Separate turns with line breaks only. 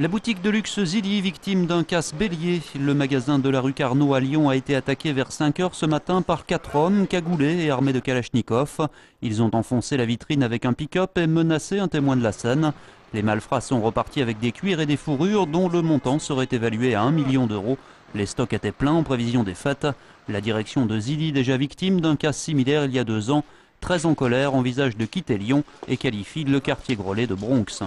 La boutique de luxe Zilli, victime d'un casse bélier. Le magasin de la rue Carnot à Lyon a été attaqué vers 5 heures ce matin par quatre hommes cagoulés et armés de Kalachnikov. Ils ont enfoncé la vitrine avec un pick-up et menacé un témoin de la scène. Les malfrats sont repartis avec des cuirs et des fourrures dont le montant serait évalué à 1 million d'euros. Les stocks étaient pleins en prévision des fêtes. La direction de Zilli, déjà victime d'un cas similaire il y a deux ans, très en colère, envisage de quitter Lyon et qualifie le quartier Grolet de Bronx.